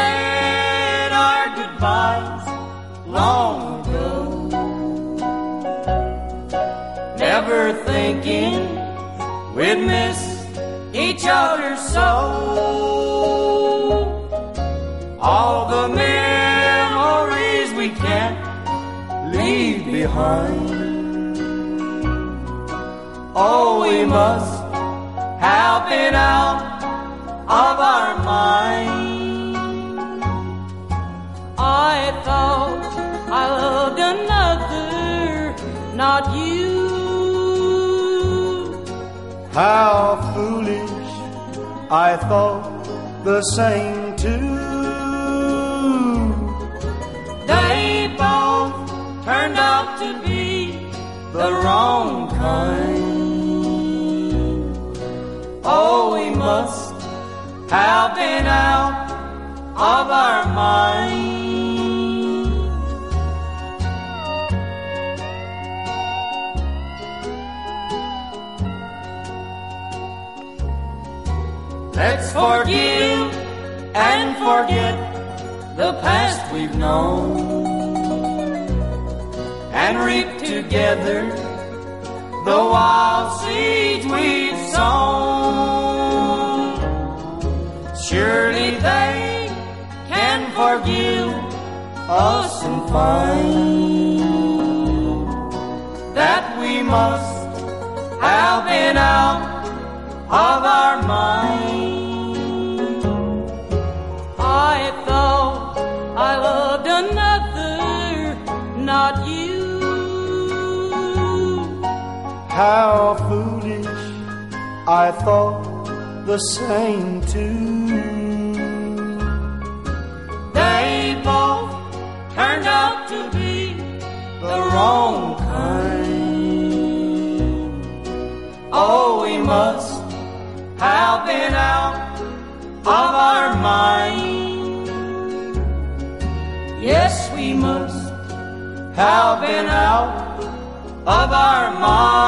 said our goodbyes long ago. Never thinking we'd miss each other so. All the memories we can't leave behind. Oh, we must have been out of our minds. Not you. How foolish, I thought the same too. They both turned out to be the wrong kind. Oh, we must have been out of our mind. Let's forgive and forget the past we've known and reap together the wild seeds we've sown. Surely they can forgive us and find that we must have been out of our mind. Not you. How foolish, I thought the same too. They both turned out to be the wrong kind. Oh, we must have been out of our mind. Yes, we must have been out of our mind.